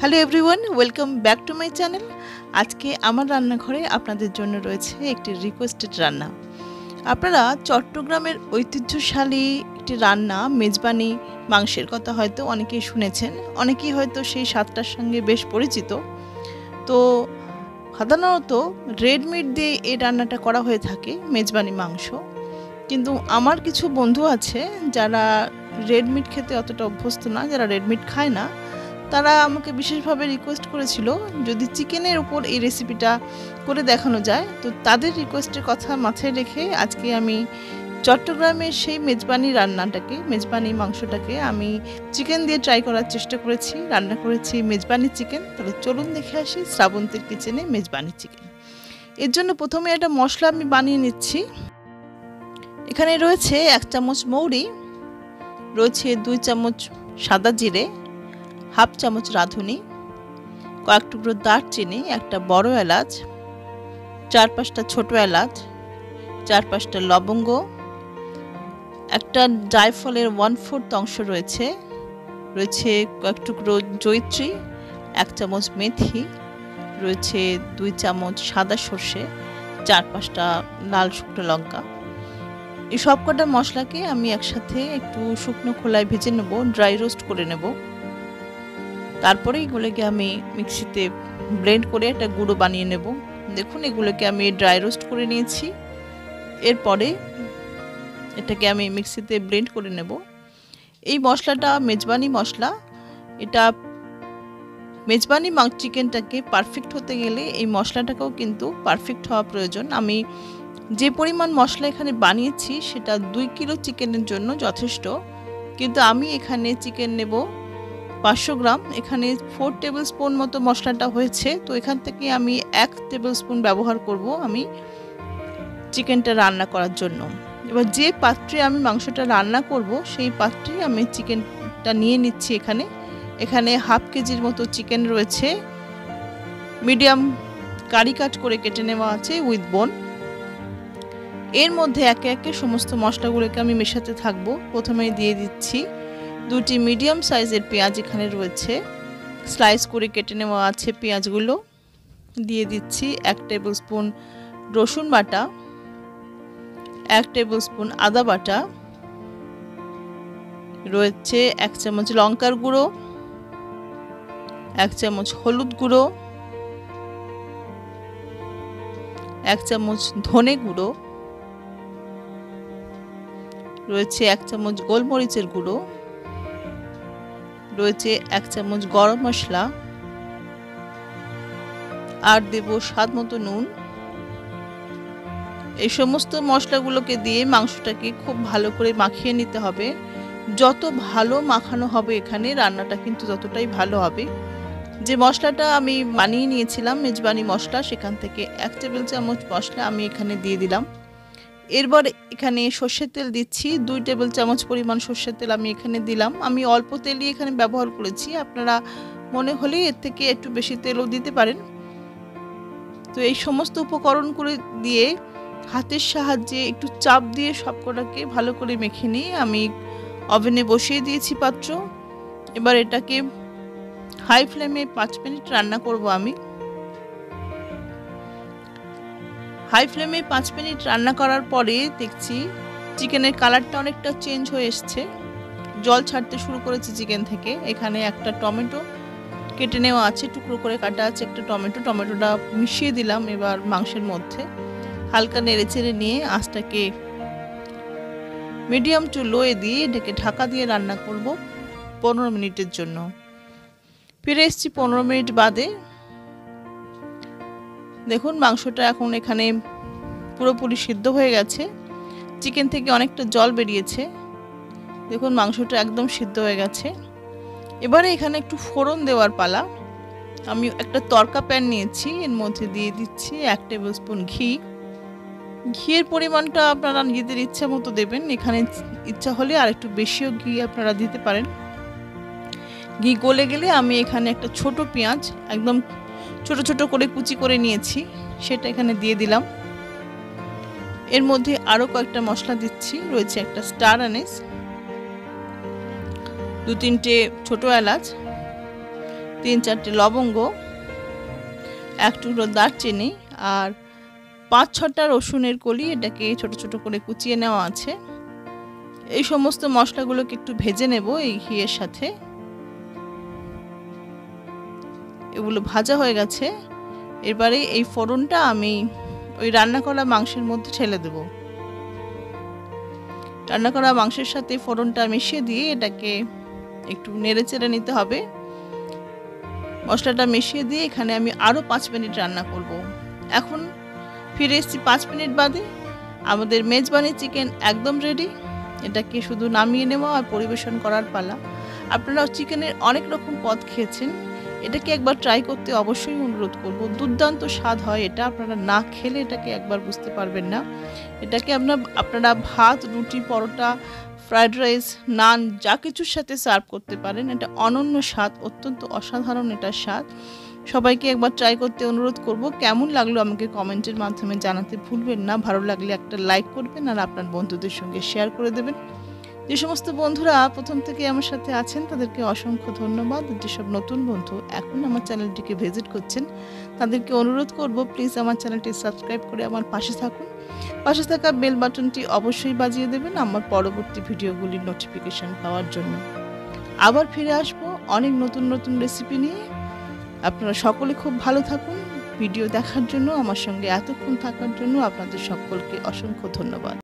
Hello everyone welcome back to my channel আজকে আমার রান্নাঘরে আপনাদের জন্য রয়েছে একটি রিকোয়েস্টেড রান্না। আপনারা চট্টগ্রামের ঐতিহ্যশালী একটি রান্না, মেজবানি মাংসের কথা হয়তো অনেকেই শুনেছেন, অনেকেই হয়তো সেই স্বাদটার সঙ্গে বেশ পরিচিত। তো সাধারণত রেড মিট দিয়ে এই রান্নাটা করা হয়ে থাকে, মেজবানি মাংস। কিন্তু আমার কিছু বন্ধু আছে যারা রেড মিট খেতে অতটা অভ্যস্ত না, যারা রেড মিট খায় না। তারা আমাকে বিশেষভাবে রিকোয়েস্ট করেছিল যদি চিকেনের উপর এই রেসিপিটা করে দেখানো যায়। তো তাদের রিকোয়েস্টের কথা মাথায় রেখে আজকে আমি চট্টগ্রামের সেই মেজবানি রান্নাটাকে, মেজবানি মাংসটাকে আমি চিকেন দিয়ে ট্রাই করার চেষ্টা করেছি, রান্না করেছি মেজবানি চিকেন তাহলে চলুন দেখে আসি শ্রাবন্তীর কিচেনে মেজবানি চিকেন এর জন্য প্রথমে একটা মশলা আমি বানিয়ে নিচ্ছি। এখানে রয়েছে এক চামচ মৌরি, রয়েছে দুই চামচ সাদা জিরে হাফ চামচ রাঁধুনি, কয়েক টুকরো দারচিনি, একটা বড় এলাচ, চার পাঁচটা ছোট এলাচ, চার পাঁচটা লবঙ্গ, একটা জায়ফলের ওয়ান ফোর্থ অংশ রয়েছে রয়েছে কয়েক টুকরো জৈত্রী এক চামচ মেথি, রয়েছে দুই চামচ সাদা সর্ষে, চার পাঁচটা লাল শুকনো লঙ্কা। এই সব কটা মশলাকে আমি একসাথে একটু শুকনো খোলায় ভেজে নেব, ড্রাই রোস্ট করে নেব। তারপরে এগুলোকে আমি মিক্সিতে ব্লেন্ড করে একটা গুঁড়ো বানিয়ে নেব। দেখুন, এগুলোকে আমি ড্রাই রোস্ট করে নিয়েছি। এরপরে এটাকে আমি মিক্সিতে ব্লেন্ড করে নেব। এই মশলাটা মেজবানি মশলা, এটা মেজবানি মাং চিকেনটাকে পারফেক্ট হতে গেলে এই মশলাটাকেও কিন্তু পারফেক্ট হওয়া প্রয়োজন। আমি যে পরিমাণ মশলা এখানে বানিয়েছি, সেটা দুই কিলো চিকেনের জন্য যথেষ্ট। কিন্তু আমি এখানে চিকেন নেব পাঁচশো গ্রাম। এখানে ফোর টেবিল স্পুন মতো মশলাটা হয়েছে। তো এখান থেকে আমি এক টেবিল স্পুন ব্যবহার করব আমি চিকেনটা রান্না করার জন্য। এবার যে পাত্রে আমি মাংসটা রান্না করব, সেই পাত্রে আমি চিকেনটা নিয়ে নিচ্ছি এখানে। এখানে হাফ কেজির মতো চিকেন রয়েছে। মিডিয়াম কারি কাট করে কেটে নেওয়া আছে উইথ বোন এর মধ্যে একে একে সমস্ত মশলাগুলোকে আমি মেশাতে থাকব। প্রথমেই দিয়ে দিচ্ছি দুটি মিডিয়াম সাইজের পেঁয়াজ এখানে রয়েছে। স্লাইস করে কেটে নেওয়া আছে পেঁয়াজগুলো। দিয়ে দিচ্ছি এক টেবিল স্পুন রসুন বাটা, এক টেবিল স্পুন আদা বাটা, রয়েছে এক চামচ লঙ্কার গুঁড়ো, এক চামচ হলুদ গুঁড়ো, এক চামচ ধনে গুঁড়ো, রয়েছে এক চামচ গোলমরিচের গুঁড়ো রয়েছে এক চামচ গরম মশলা। আর দেব স্বাদ মতো নুন। এই সমস্ত মশলাগুলোকে দিয়ে মাংসটাকে খুব ভালো করে মাখিয়ে নিতে হবে। যত ভালো মাখানো হবে এখানে, রান্নাটা কিন্তু ততটাই ভালো হবে। যে মশলাটা আমি বানিয়ে নিয়েছিলাম, মেজবানি মশলা, সেখান থেকে এক টেবিল চামচ মশলা আমি এখানে দিয়ে দিলাম। এরপর এখানে সর্ষের তেল দিচ্ছি। দুই টেবিল চামচ পরিমাণ সর্ষের তেল আমি এখানে দিলাম। আমি অল্প তেলই এখানে ব্যবহার করেছি। আপনারা মনে হলে এর থেকে একটু বেশি তেলও দিতে পারেন। তো এই সমস্ত উপকরণ করে দিয়ে হাতের সাহায্যে একটু চাপ দিয়ে সবকটাকে ভালো করে মেখে নিয়ে আমি ওভেনে বসিয়ে দিয়েছি পাত্র। এবার এটাকে হাই ফ্লেমে পাঁচ মিনিট রান্না করব আমি। হাই ফ্লেমে পাঁচ মিনিট রান্না করার পরে দেখছি চিকেনের কালারটা অনেকটা চেঞ্জ হয়ে এসছে। জল ছাড়তে শুরু করেছে চিকেন থেকে। এখানে একটা টমেটো কেটে নেওয়া আছে, টুকরো করে কাটা আছে একটা টমেটো। টমেটোটা মিশিয়ে দিলাম এবার মাংসের মধ্যে। হালকা নেড়ে চেড়ে নিয়ে আঁচটাকে মিডিয়াম টু লোয়ে দিয়ে এটাকে ঢাকা দিয়ে রান্না করব পনেরো মিনিটের জন্য। ফিরে এসেছি পনেরো মিনিট বাদে। দেখুন, মাংসটা এখন এখানে পুরোপুরি সিদ্ধ হয়ে গেছে। চিকেন থেকে অনেকটা জল বেরিয়েছে। দেখুন, মাংসটা একদম সিদ্ধ হয়ে গেছে। এবারে এখানে একটু ফোড়ন দেওয়ার পালা। আমি একটা তরকা প্যান নিয়েছি, এর মধ্যে দিয়ে দিচ্ছি এক টেবিল স্পুন ঘি। ঘিয়ের পরিমাণটা আপনারা নিজেদের ইচ্ছা মতো দেবেন। এখানে ইচ্ছা হলে আর একটু বেশিও ঘি আপনারা দিতে পারেন। ঘি গলে গেলে আমি এখানে একটা ছোট পেঁয়াজ, একদম ছোট ছোট করে কুচি করে নিয়েছি, সেটা এখানে দিয়ে দিলাম। এর মধ্যে আরও কয়েকটা মশলা দিচ্ছি, রয়েছে একটা স্টার আনিস, দু তিনটে ছোট এলাচ, তিন চারটে লবঙ্গ, এক টুকরো দারচিনি আর পাঁচ ছটা রসুনের কলি, এটাকে ছোট ছোট করে কুচিয়ে নেওয়া আছে। এই সমস্ত মশলাগুলোকে একটু ভেজে নেব এই ঘিয়ের সাথে। এগুলো ভাজা হয়ে গেছে। এবারে এই ফোড়নটা আমি ওই রান্না করা মাংসের মধ্যে ঠেলে দেব। রান্না করা মাংসের সাথে ফোড়নটা মিশিয়ে দিয়ে এটাকে একটু নেড়ে চেড়ে নিতে হবে। মশলাটা মিশিয়ে দিয়ে এখানে আমি আরও পাঁচ মিনিট রান্না করব। এখন ফিরে এসেছি পাঁচ মিনিট বাদে। আমাদের মেজবানি চিকেন একদম রেডি এটাকে শুধু নামিয়ে নেওয়া আর পরিবেশন করার পালা। আপনারা চিকেনের অনেক রকম পদ খেয়েছেন। এটাকে একবার ট্রাই করতে অবশ্যই অনুরোধ করব। দুর্দান্ত স্বাদ হয় এটা, আপনারা না খেলে এটাকে একবার বুঝতে পারবেন না। এটাকে আপনার আপনারা ভাত, রুটি, পরোটা ফ্রায়েড রাইস নান যা কিছুর সাথে সার্ভ করতে পারেন। এটা অনন্য স্বাদ, অত্যন্ত অসাধারণ এটা স্বাদ। সবাইকে একবার ট্রাই করতে অনুরোধ করব। কেমন লাগল আমাকে কমেন্টের মাধ্যমে জানাতে ভুলবেন না। ভালো লাগলে একটা লাইক করবেন আর আপনার বন্ধুদের সঙ্গে শেয়ার করে দেবেন। যে সমস্ত বন্ধুরা প্রথম থেকে আমার সাথে আছেন, তাদেরকে অসংখ্য ধন্যবাদ। যেসব নতুন বন্ধু এখন আমার চ্যানেলটিকে ভিজিট করছেন, তাদেরকে অনুরোধ করব, প্লিজ আমার চ্যানেলটি সাবস্ক্রাইব করে আমার পাশে থাকুন। পাশে থাকা বেল বাটনটি অবশ্যই বাজিয়ে দেবেন আমার পরবর্তী ভিডিওগুলির নোটিফিকেশান পাওয়ার জন্য। আবার ফিরে আসব অনেক নতুন নতুন রেসিপি নিয়ে। আপনারা সকলে খুব ভালো থাকুন। ভিডিও দেখার জন্য, আমার সঙ্গে এতক্ষণ থাকার জন্য আপনাদের সকলকে অসংখ্য ধন্যবাদ।